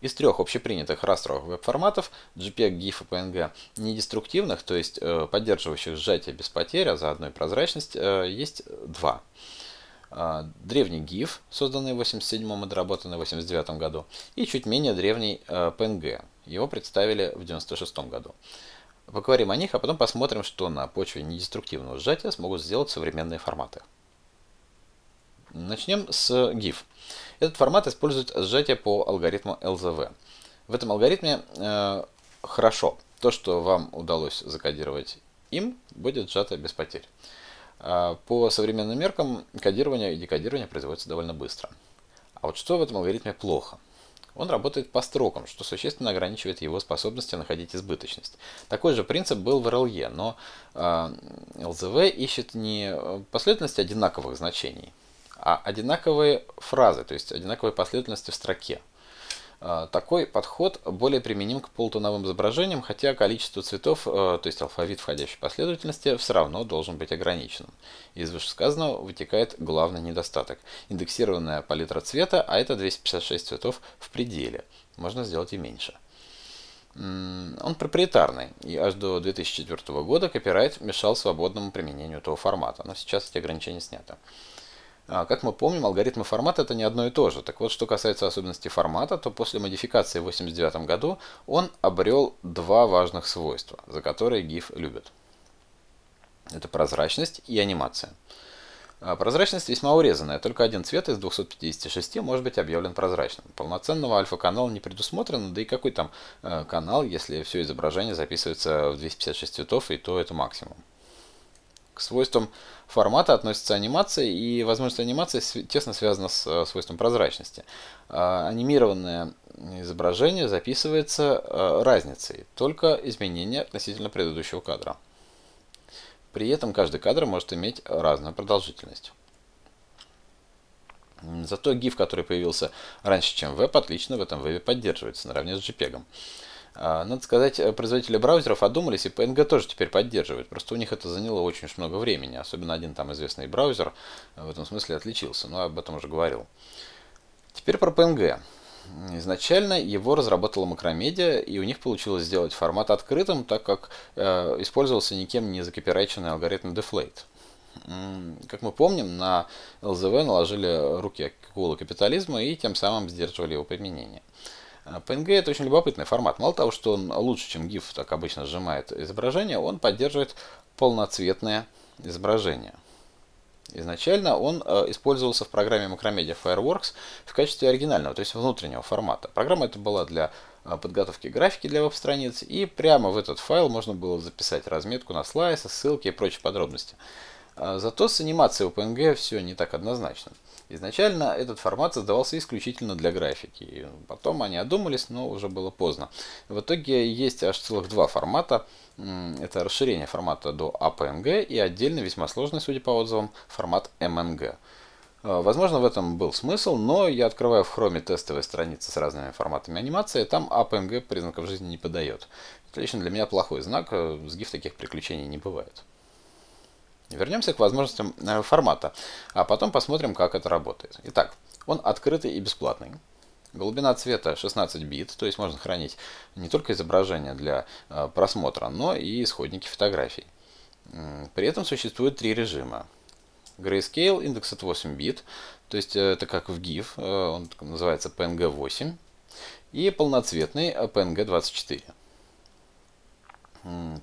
Из трех общепринятых растровых веб-форматов JPEG, GIF и PNG недеструктивных, то есть э, поддерживающих сжатие без потерь, а заодно и прозрачность, э, есть два. Э, древний GIF, созданный в 87 и доработанный в 89 году, и чуть менее древний PNG. Его представили в 96 году. Поговорим о них, а потом посмотрим, что на почве недеструктивного сжатия смогут сделать современные форматы. Начнем с GIF. Этот формат использует сжатие по алгоритму LZV. В этом алгоритме э, хорошо. То, что вам удалось закодировать им, будет сжато без потерь. Э, по современным меркам кодирование и декодирование производится довольно быстро. А вот что в этом алгоритме плохо? Он работает по строкам, что существенно ограничивает его способности находить избыточность. Такой же принцип был в RLE, но э, LZV ищет не последовательность одинаковых значений, а одинаковые фразы, то есть одинаковые последовательности в строке. А, такой подход более применим к полутоновым изображениям, хотя количество цветов, э, то есть алфавит входящей последовательности, все равно должен быть ограниченным. Из вышесказанного вытекает главный недостаток. Индексированная палитра цвета, а это 256 цветов в пределе. Можно сделать и меньше. Он проприетарный, и аж до 2004 года копирайт мешал свободному применению этого формата, но сейчас эти ограничения сняты. А, как мы помним, алгоритмы формата это не одно и то же. Так вот, что касается особенностей формата, то после модификации в 1989 году он обрел два важных свойства, за которые GIF любит. Это прозрачность и анимация. А, прозрачность весьма урезанная, только один цвет из 256 может быть объявлен прозрачным. Полноценного альфа-канала не предусмотрено, да и какой там э, канал, если все изображение записывается в 256 цветов, и то это максимум. К свойствам формата относится анимация, и возможность анимации тесно связана с э, свойством прозрачности. А, анимированное изображение записывается э, разницей, только изменение относительно предыдущего кадра. При этом каждый кадр может иметь разную продолжительность. Зато GIF, который появился раньше, чем веб, отлично в этом вебе поддерживается, наравне с JPEG. А, надо сказать, э, производители браузеров одумались, и PNG тоже теперь поддерживает. Просто у них это заняло очень много времени. Особенно один там известный браузер в этом смысле отличился, но об этом уже говорил. Теперь про PNG. Изначально его разработала Макромедиа, и у них получилось сделать формат открытым, так как э, использовался никем не закопирайченный алгоритм Deflate. Как мы помним, на ЛЗВ наложили руки акулы капитализма и тем самым сдерживали его применение. PNG это очень любопытный формат. Мало того, что он лучше, чем GIF так обычно сжимает изображение, он поддерживает полноцветное изображение. Изначально он э, использовался в программе Macromedia Fireworks в качестве оригинального, то есть внутреннего формата. Программа эта была для э, подготовки графики для веб-страниц, и прямо в этот файл можно было записать разметку на слайсы, ссылки и прочие подробности. А зато с анимацией у PNG все не так однозначно. Изначально этот формат создавался исключительно для графики. Потом они одумались, но уже было поздно. В итоге есть аж целых два формата. Это расширение формата до APNG и отдельный, весьма сложный, судя по отзывам, формат MNG. А, возможно, в этом был смысл, но я открываю в хроме тестовые страницы с разными форматами анимации, там APNG признаков жизни не подает. Это лично для меня плохой знак, э, с GIF таких приключений не бывает. Вернемся к возможностям э, формата, а потом посмотрим, как это работает. Итак, он открытый и бесплатный. Глубина цвета 16 бит, то есть можно хранить не только изображение для э, просмотра, но и исходники фотографий. При этом существует три режима. Grayscale, индекс от 8 бит, то есть э, это как в GIF, он называется PNG 8, и полноцветный PNG 24.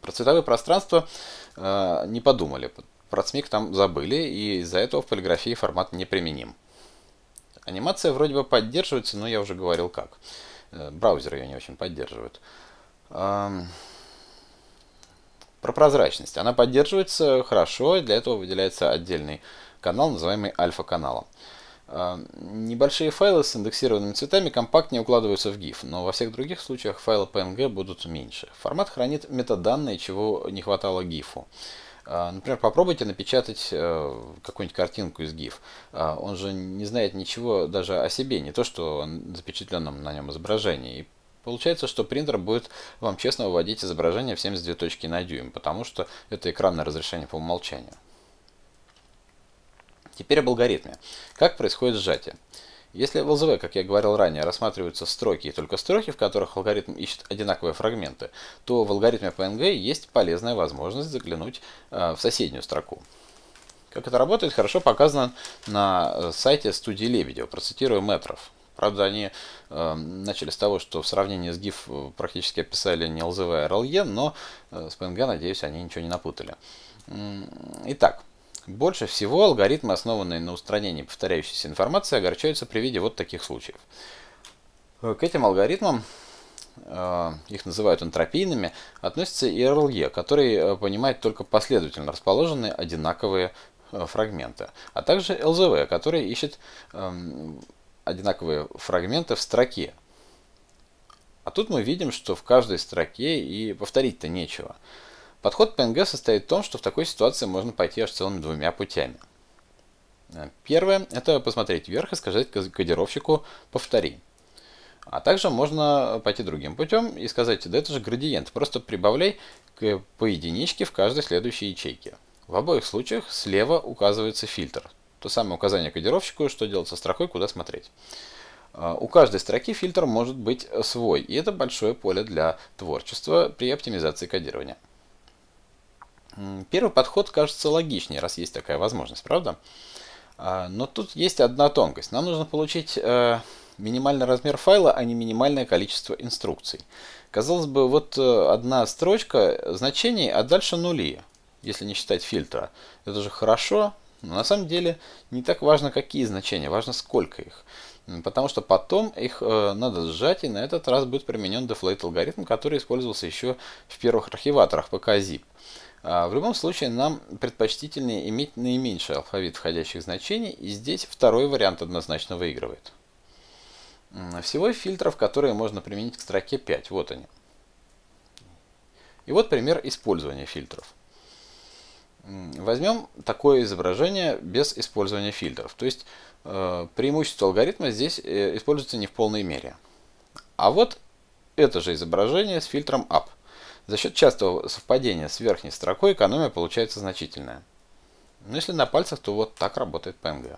Про цветовое пространство не подумали, про CMYK там забыли, и из-за этого в полиграфии формат неприменим. Анимация вроде бы поддерживается, но я уже говорил как. Э, браузеры ее не очень поддерживают. Про прозрачность. Она поддерживается хорошо, и для этого выделяется отдельный канал, называемый альфа-каналом. Небольшие файлы с индексированными цветами компактнее укладываются в GIF, но во всех других случаях файлы PNG будут меньше. Формат хранит метаданные, чего не хватало GIF. А, например, попробуйте напечатать э, какую-нибудь картинку из GIF. А, он же не знает ничего даже о себе, не то, что о запечатленном на нем изображении. И получается, что принтер будет вам честно выводить изображение в 72 точки на дюйм, потому что это экранное разрешение по умолчанию. Теперь об алгоритме. Как происходит сжатие? Если в ЛЗВ, как я говорил ранее, рассматриваются строки и только строки, в которых алгоритм ищет одинаковые фрагменты, то в алгоритме PNG есть полезная возможность заглянуть э, в соседнюю строку. Как это работает, хорошо показано на э, сайте студии Лебедева. Процитирую метров. Правда, они э, начали с того, что в сравнении с GIF э, практически описали не ЛЗВ, а RLE, но э, с PNG, надеюсь, они ничего не напутали. Итак, больше всего алгоритмы, основанные на устранении повторяющейся информации, огорчаются при виде вот таких случаев. Э, к этим алгоритмам, э, их называют энтропийными, относится и RLE, который э, понимает только последовательно расположенные одинаковые фрагменты, а также LZV, который ищет эм, одинаковые фрагменты в строке. А тут мы видим, что в каждой строке и повторить-то нечего. Подход PNG состоит в том, что в такой ситуации можно пойти аж целыми двумя путями. Первое – это посмотреть вверх и сказать кодировщику «повтори». А также можно пойти другим путем и сказать, да это же градиент, просто прибавляй к, по единичке в каждой следующей ячейке. В обоих случаях слева указывается фильтр. То самое указание кодировщику, что делать со строкой, куда смотреть. А, у каждой строки фильтр может быть свой, и это большое поле для творчества при оптимизации кодирования. Первый подход кажется логичнее, раз есть такая возможность, правда? А, но тут есть одна тонкость. Нам нужно получить э, минимальный размер файла, а не минимальное количество инструкций. Казалось бы, вот э, одна строчка значений, а дальше нули, если не считать фильтра. Это же хорошо, но на самом деле не так важно, какие значения, важно сколько их. Потому что потом их э, надо сжать, и на этот раз будет применен deflate алгоритм, который использовался еще в первых архиваторах PK-zip. А, в любом случае, нам предпочтительнее иметь наименьший алфавит входящих значений, и здесь второй вариант однозначно выигрывает. Всего фильтров, которые можно применить к строке 5. Вот они. И вот пример использования фильтров. Возьмем такое изображение без использования фильтров. То есть э, преимущество алгоритма здесь э, используется не в полной мере. А вот это же изображение с фильтром up. За счет частого совпадения с верхней строкой экономия получается значительная. Но если на пальцах, то вот так работает PNG.